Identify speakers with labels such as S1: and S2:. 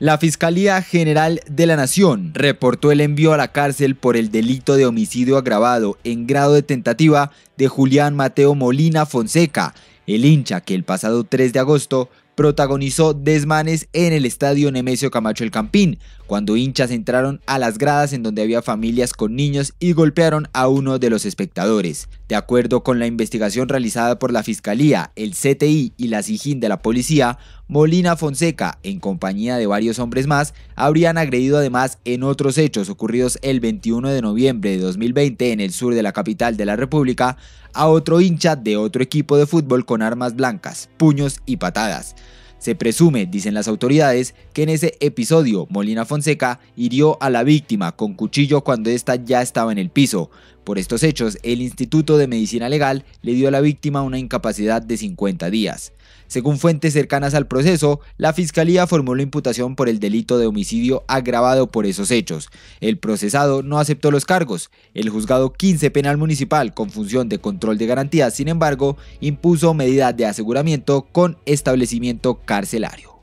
S1: La Fiscalía General de la Nación reportó el envío a la cárcel por el delito de homicidio agravado en grado de tentativa de Julián Mateo Molina Fonseca, el hincha que el pasado 3 de agosto protagonizó desmanes en el estadio Nemesio Camacho El Campín, cuando hinchas entraron a las gradas en donde había familias con niños y golpearon a uno de los espectadores. De acuerdo con la investigación realizada por la Fiscalía, el CTI y la SIGIN de la policía, Molina Fonseca, en compañía de varios hombres más, habrían agredido además en otros hechos ocurridos el 21 de noviembre de 2020 en el sur de la capital de la República a otro hincha de otro equipo de fútbol con armas blancas, puños y patadas. Se presume, dicen las autoridades, que en ese episodio Molina Fonseca hirió a la víctima con cuchillo cuando ésta ya estaba en el piso. Por estos hechos, el Instituto de Medicina Legal le dio a la víctima una incapacidad de 50 días. Según fuentes cercanas al proceso, la Fiscalía formó la imputación por el delito de homicidio agravado por esos hechos. El procesado no aceptó los cargos. El juzgado 15 penal municipal con función de control de garantías, sin embargo, impuso medida de aseguramiento con establecimiento carcelario.